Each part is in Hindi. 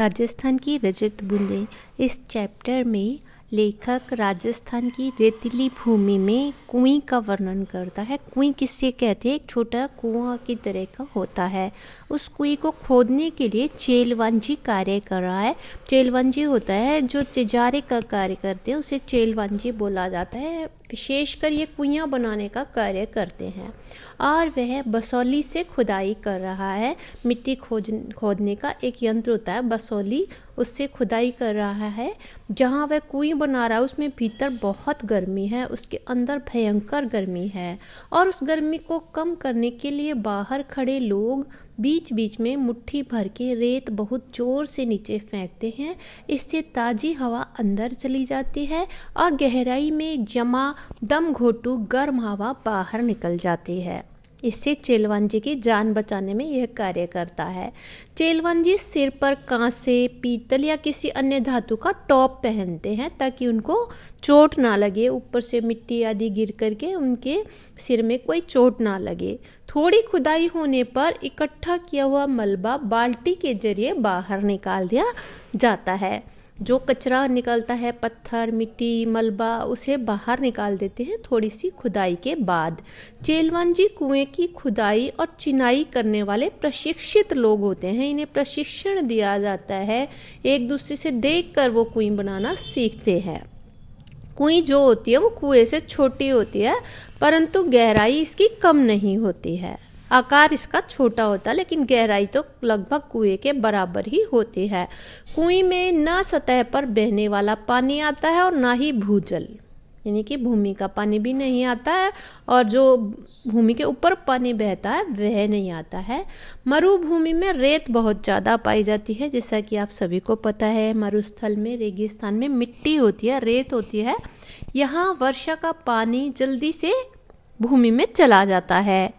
राजस्थान की रजत बूंदे इस चैप्टर में लेखक राजस्थान की रेतीली भूमि में कुएँ का वर्णन करता है। कुएँ किससे कहते हैं? एक छोटा कुआँ की तरह का होता है। उस कुएँ को खोदने के लिए चेलवांजी कार्य कर रहा है। चेलवांजी होता है जो चिजारे का कार्य करते हैं। उसे चेलवांजी बोला जाता है। विशेषकर ये कुइयाँ बनाने का कार्य करते हैं। और वह बसौली से खुदाई कर रहा है। मिट्टी खोज, खोदने का एक यंत्र होता है, बसौली। उससे खुदाई कर रहा है। जहाँ वह कुएँ बना रहा है, उसमें भीतर बहुत गर्मी है, उसके अंदर भयंकर गर्मी है। और उस गर्मी को कम करने के लिए बाहर खड़े लोग बीच बीच में मुट्ठी भर के रेत बहुत ज़ोर से नीचे फेंकते हैं। इससे ताज़ी हवा अंदर चली जाती है और गहराई में जमा दम घोटू गर्म हवा बाहर निकल जाती है। इससे चेलवांजी की जान बचाने में यह कार्य करता है। चेलवांजी सिर पर कांसे, पीतल या किसी अन्य धातु का टॉप पहनते हैं ताकि उनको चोट ना लगे। ऊपर से मिट्टी आदि गिर करके उनके सिर में कोई चोट ना लगे। थोड़ी खुदाई होने पर इकट्ठा किया हुआ मलबा बाल्टी के ज़रिए बाहर निकाल दिया जाता है। जो कचरा निकलता है, पत्थर, मिट्टी, मलबा, उसे बाहर निकाल देते हैं थोड़ी सी खुदाई के बाद। चेलवांजी कुएँ की खुदाई और चिनाई करने वाले प्रशिक्षित लोग होते हैं। इन्हें प्रशिक्षण दिया जाता है। एक दूसरे से देख कर वो कुएँ बनाना सीखते हैं। कुएँ जो होती है, वो कुएँ से छोटी होती है, परंतु गहराई इसकी कम नहीं होती है। आकार इसका छोटा होता है लेकिन गहराई तो लगभग कुएँ के बराबर ही होती है। कुएँ में न सतह पर बहने वाला पानी आता है और ना ही भूजल। यानी कि भूमि का पानी भी नहीं आता है, और जो भूमि के ऊपर पानी बहता है, वह नहीं आता है। मरुभूमि में रेत बहुत ज़्यादा पाई जाती है, जैसा कि आप सभी को पता है, मरुस्थल में रेगिस्तान में मिट्टी होती है, रेत होती है। यहाँ वर्षा का पानी जल्दी से भूमि में चला जाता है।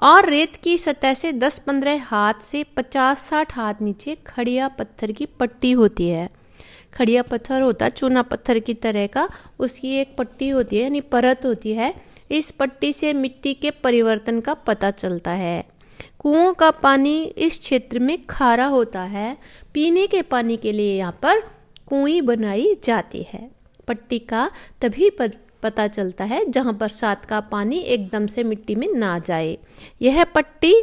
और रेत की सतह से 10-15 हाथ से 50-60 हाथ नीचे खड़िया पत्थर की पट्टी होती है। खड़िया पत्थर होता है, चूना पत्थर की तरह का। उसकी एक पट्टी होती है, यानी परत होती है। इस पट्टी से मिट्टी के परिवर्तन का पता चलता है। कुओं का पानी इस क्षेत्र में खारा होता है। पीने के पानी के लिए यहाँ पर कुएँ बनाई जाती है। पट्टी का तभी पता चलता है जहाँ बरसात का पानी एकदम से मिट्टी में ना जाए। यह पट्टी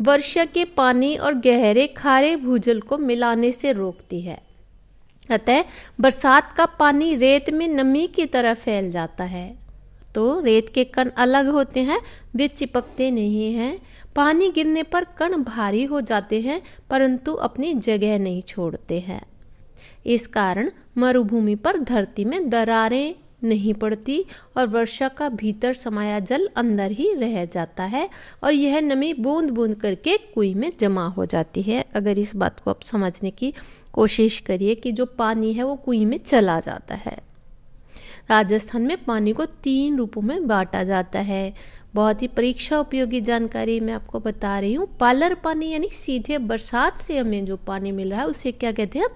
वर्षा के पानी और गहरे खारे भूजल को मिलाने से रोकती है। अतः बरसात का पानी रेत में नमी की तरह फैल जाता है। तो रेत के कण अलग होते हैं, वे चिपकते नहीं हैं। पानी गिरने पर कण भारी हो जाते हैं, परंतु अपनी जगह नहीं छोड़ते हैं। इस कारण मरुभूमि पर धरती में दरारें नहीं पड़ती और वर्षा का भीतर समाया जल अंदर ही रह जाता है और यह नमी बूंद बूंद करके कुएँ में जमा हो जाती है। अगर इस बात को आप समझने की कोशिश करिए कि जो पानी है वो कुएँ में चला जाता है। राजस्थान में पानी को तीन रूपों में बांटा जाता है। बहुत ही परीक्षा उपयोगी जानकारी मैं आपको बता रही हूँ। पालर पानी यानी सीधे बरसात से हमें जो पानी मिल रहा है, उसे क्या कहते हैं?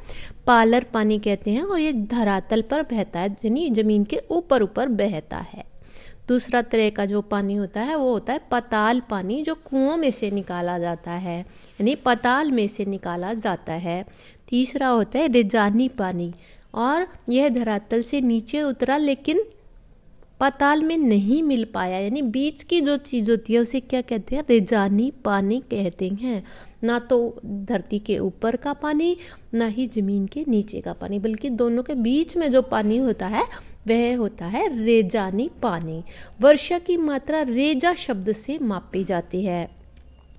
पालर पानी कहते हैं और ये धरातल पर बहता है, यानी ज़मीन के ऊपर ऊपर बहता है। दूसरा तरह का जो पानी होता है, वो होता है पताल पानी, जो कुओं में से निकाला जाता है, यानी पताल में से निकाला जाता है। तीसरा होता है रिजानी पानी। और यह धरातल से नीचे उतरा, लेकिन पाताल में नहीं मिल पाया। यानी बीच की जो चीज़ होती है, उसे क्या कहते हैं? रेजानी पानी कहते हैं। ना तो धरती के ऊपर का पानी, ना ही ज़मीन के नीचे का पानी, बल्कि दोनों के बीच में जो पानी होता है, वह होता है रेजानी पानी। वर्षा की मात्रा रेजा शब्द से मापी जाती है।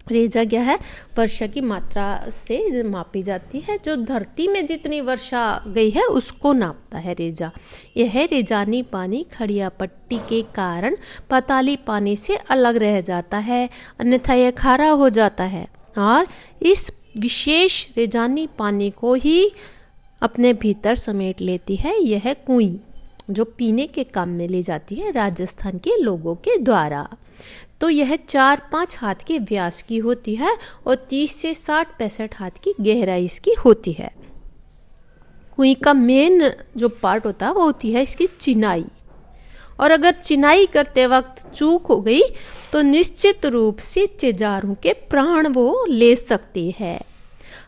रेजा क्या है। वर्षा की मात्रा से मापी जाती है। जो धरती में जितनी वर्षा गई है, उसको नापता है रेजा। यह रेजानी पानी खड़िया पट्टी के कारण पताली पानी से अलग रह जाता है। अन्यथा यह खारा हो जाता है। और इस विशेष रेजानी पानी को ही अपने भीतर समेट लेती है। यह कुई, जो पीने के काम में ली जाती है राजस्थान के लोगों के द्वारा। तो यह चार पाँच हाथ के व्यास की होती है और तीस से साठ पैंसठ हाथ की गहराई इसकी होती है। कुई का मेन जो पार्ट होता है, वो होती है इसकी चिनाई। और अगर चिनाई करते वक्त चूक हो गई तो निश्चित रूप से चेजारों के प्राण वो ले सकती है।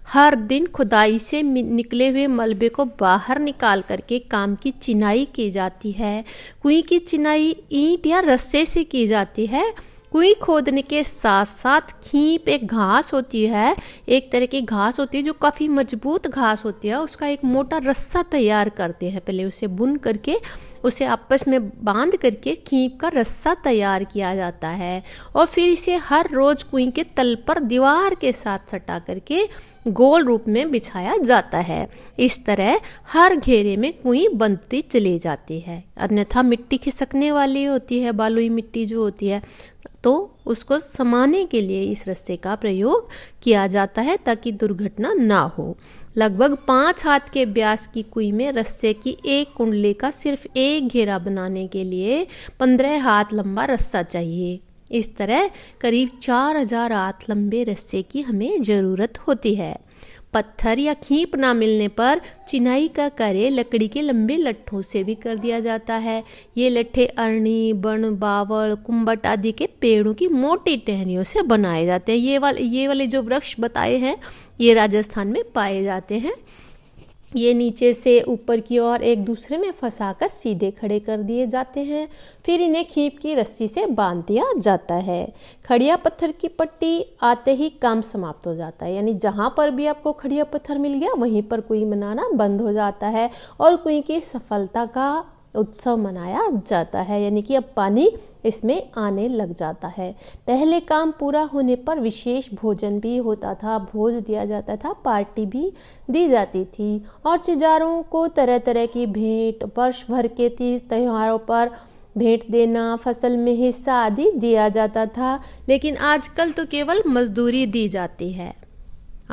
हर दिन खुदाई से निकले हुए मलबे को बाहर निकाल करके काम की चिनाई की जाती है। कुएँ की चिनाई ईंट या रस्से से की जाती है। कुएँ खोदने के साथ साथ खीप एक घास होती है, एक तरह की घास होती है जो काफ़ी मज़बूत घास होती है, उसका एक मोटा रस्सा तैयार करते हैं। पहले उसे बुन करके, उसे आपस में बाँध करके खीप का रस्सा तैयार किया जाता है और फिर इसे हर रोज कुएँ के तल पर दीवार के साथ सटा करके गोल रूप में बिछाया जाता है। इस तरह हर घेरे में कुई बनती चली जाती है। अन्यथा मिट्टी खिसकने वाली होती है, बालुई मिट्टी जो होती है। तो उसको समाने के लिए इस रस्से का प्रयोग किया जाता है ताकि दुर्घटना ना हो। लगभग पाँच हाथ के ब्यास की कुई में रस्से की एक कुंडली का सिर्फ़ एक घेरा बनाने के लिए पंद्रह हाथ लंबा रस्सा चाहिए। इस तरह करीब चार हज़ार हाथ लंबे रस्से की हमें ज़रूरत होती है। पत्थर या खींप ना मिलने पर चिनाई का कार्य लकड़ी के लंबे लट्ठों से भी कर दिया जाता है। ये लट्ठे अरणी, बन, बावल कुंबट आदि के पेड़ों की मोटी टहनियों से बनाए जाते हैं। ये वाले ये वाले जो वृक्ष बताए हैं, ये राजस्थान में पाए जाते हैं। ये नीचे से ऊपर की ओर एक दूसरे में फंसाकर सीधे खड़े कर दिए जाते हैं। फिर इन्हें खीप की रस्सी से बाँध दिया जाता है। खड़िया पत्थर की पट्टी आते ही काम समाप्त हो जाता है। यानी जहाँ पर भी आपको खड़िया पत्थर मिल गया, वहीं पर कुई बनाना बंद हो जाता है और कुई की सफलता का उत्सव मनाया जाता है, यानी कि अब पानी इसमें आने लग जाता है। पहले काम पूरा होने पर विशेष भोजन भी होता था, भोज दिया जाता था, पार्टी भी दी जाती थी। और चिजारों को तरह तरह की भेंट, वर्ष भर के तीज त्योहारों पर भेंट देना, फ़सल में हिस्सा आदि दिया जाता था, लेकिन आजकल तो केवल मजदूरी दी जाती है।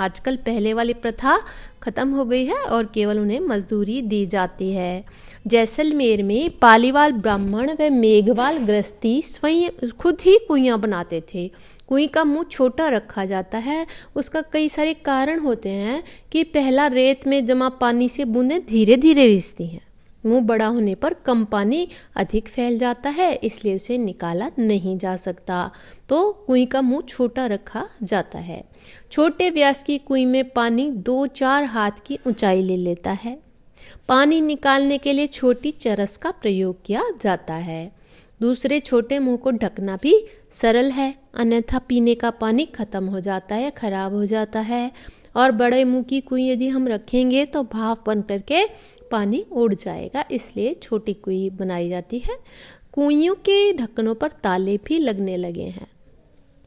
आजकल पहले वाली प्रथा खत्म हो गई है और केवल उन्हें मजदूरी दी जाती है। जैसलमेर में पालीवाल ब्राह्मण व मेघवाल गृहस्थी स्वयं खुद ही कुइयाँ बनाते थे। कुएँ का मुँह छोटा रखा जाता है। उसका कई सारे कारण होते हैं कि पहला रेत में जमा पानी से बूंदें धीरे धीरे रिसती हैं। मुँह बड़ा होने पर कम पानी अधिक फैल जाता है, इसलिए उसे निकाला नहीं जा सकता। तो कुएँ का मुँह छोटा रखा जाता है। छोटे व्यास की कुएँ में पानी दो चार हाथ की ऊंचाई ले लेता है। पानी निकालने के लिए छोटी चरस का प्रयोग किया जाता है। दूसरे छोटे मुँह को ढकना भी सरल है। अन्यथा पीने का पानी खत्म हो जाता है, खराब हो जाता है। और बड़े मुँह की कुई यदि हम रखेंगे तो भाप बन करके पानी उड़ जाएगा, इसलिए छोटी कुई बनाई जाती है। कुइयों के ढक्कनों पर ताले भी लगने लगे हैं।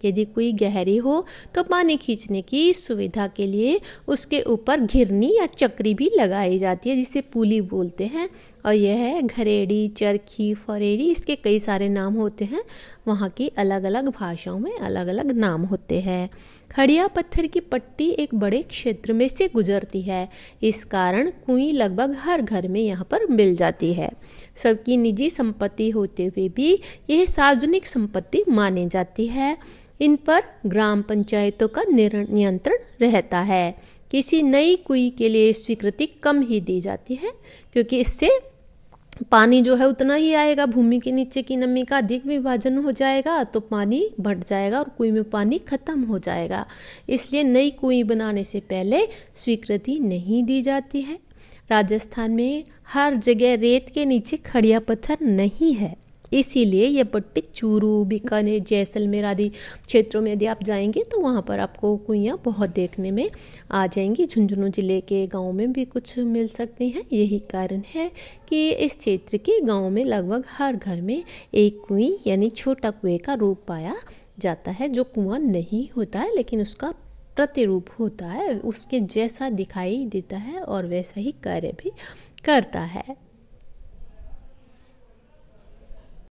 यदि कुई गहरी हो तो पानी खींचने की सुविधा के लिए उसके ऊपर घिरनी या चक्री भी लगाई जाती है, जिसे पुली बोलते हैं। और यह है घरेड़ी, चरखी, फरेड़ी, इसके कई सारे नाम होते हैं। वहाँ की अलग अलग भाषाओं में अलग अलग नाम होते हैं। खड़िया पत्थर की पट्टी एक बड़े क्षेत्र में से गुजरती है। इस कारण कुई लगभग हर घर में यहाँ पर मिल जाती है। सबकी निजी संपत्ति होते हुए भी यह सार्वजनिक संपत्ति मानी जाती है। इन पर ग्राम पंचायतों का नियंत्रण रहता है। किसी नई कुई के लिए स्वीकृति कम ही दी जाती है, क्योंकि इससे पानी जो है उतना ही आएगा, भूमि के नीचे की नमी का अधिक विभाजन हो जाएगा तो पानी बढ़ जाएगा और कुएँ में पानी खत्म हो जाएगा। इसलिए नई कुएँ बनाने से पहले स्वीकृति नहीं दी जाती है। राजस्थान में हर जगह रेत के नीचे खड़िया पत्थर नहीं है। इसीलिए ये पट्टी चूरू, बीकानेर, जैसलमेर आदि क्षेत्रों में यदि आप जाएँगे तो वहाँ पर आपको कुइयाँ बहुत देखने में आ जाएँगी। झुंझुनू ज़िले के गाँव में भी कुछ मिल सकती हैं। यही कारण है कि इस क्षेत्र के गाँव में लगभग हर घर में एक कुएँ यानी छोटा कुएँ का रूप पाया जाता है, जो कुआँ नहीं होता है, लेकिन उसका प्रतिरूप होता है, उसके जैसा दिखाई देता है और वैसा ही कार्य भी करता है।